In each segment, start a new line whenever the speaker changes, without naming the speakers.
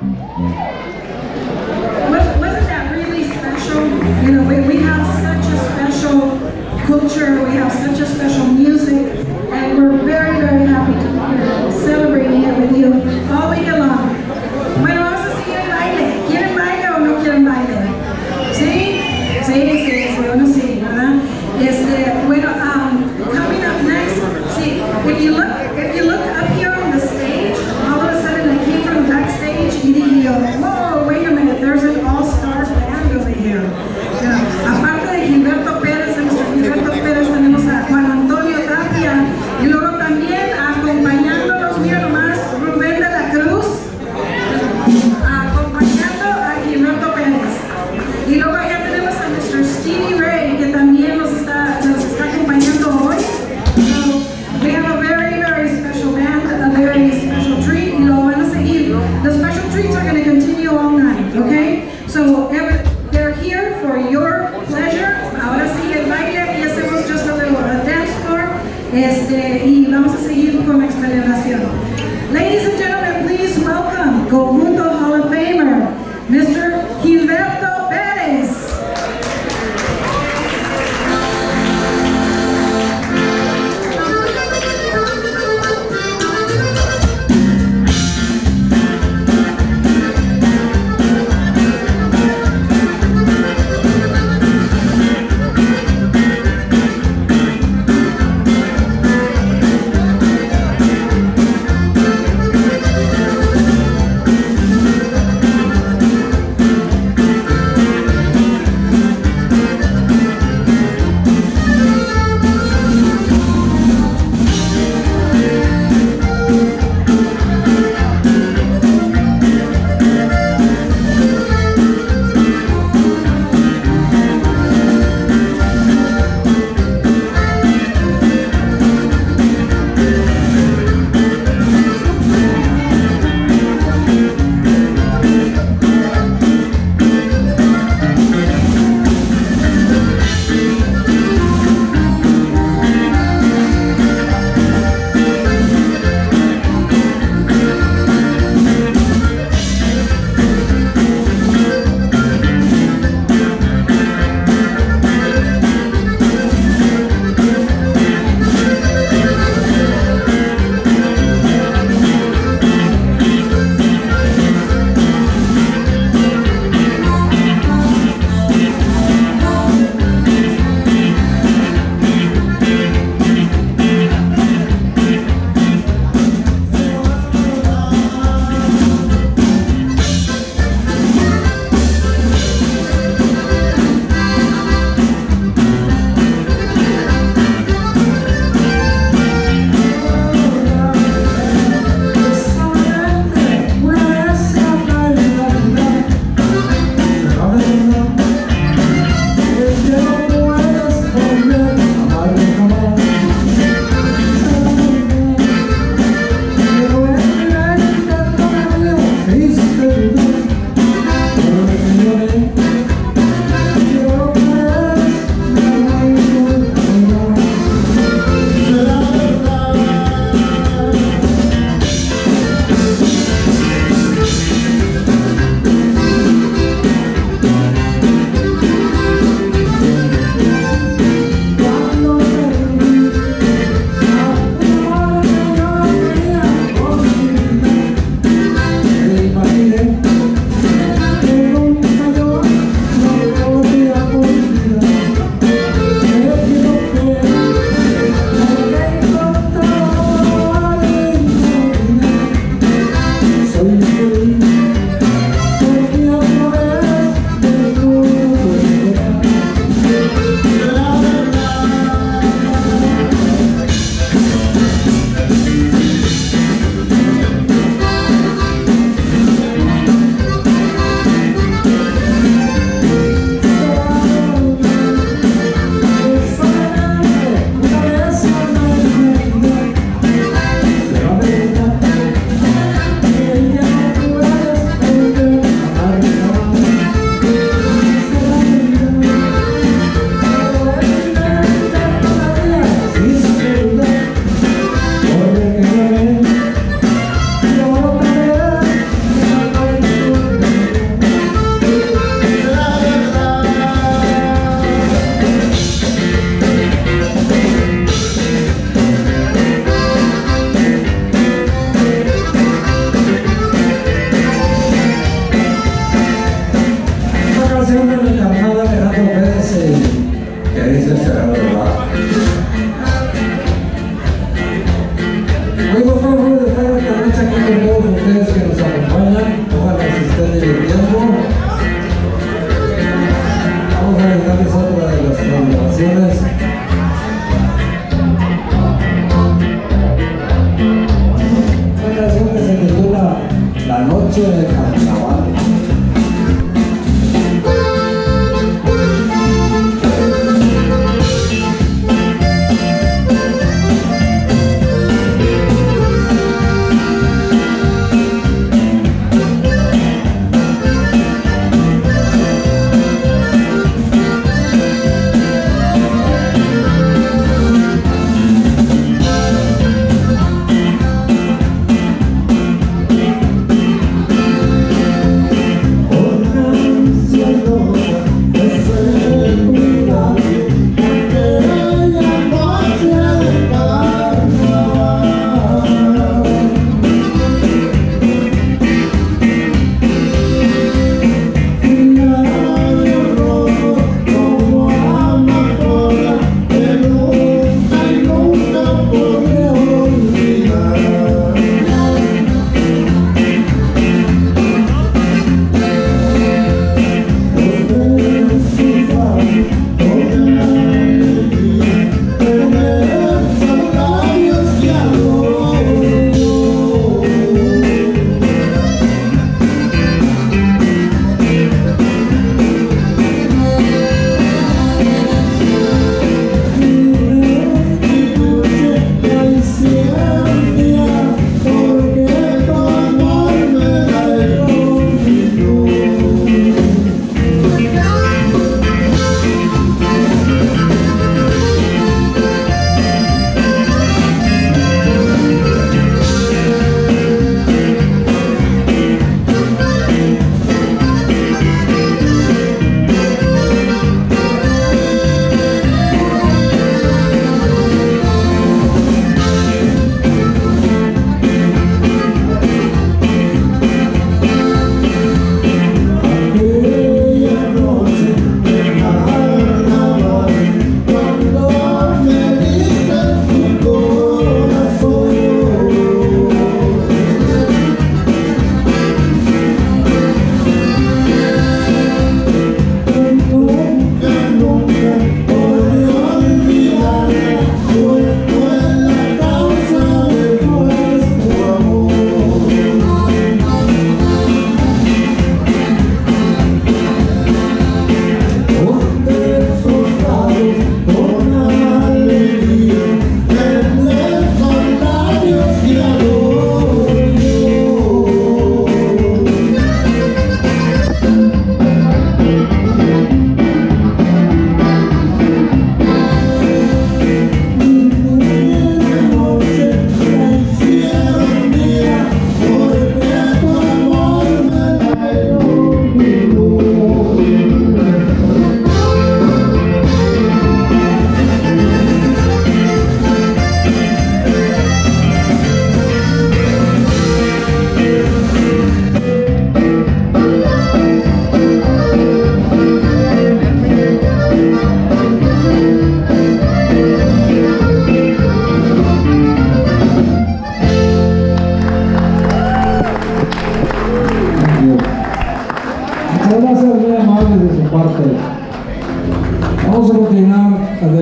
Was- Wasn't that really special? You know, we, we have such a special culture, we have such a special music, and we're very, very happy to be here celebrating it with you all week long. Bueno, vamos a seguir el baile. ¿Quieren baile o no quieren baile?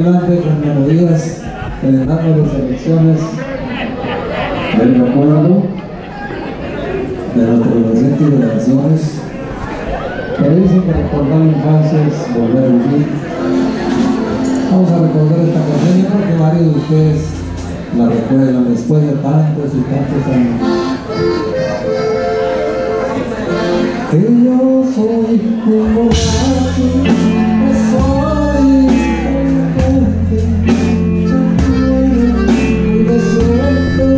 impresionante con melodías presentando las elecciones. Del recuerdo de nuestros presentes generaciones que dicen que recordar la infancia es volver a vivir. Vamos a recordar esta canción. Porque varios de ustedes la recuerdan después de tantos y tantos años. Que yo soy un borracho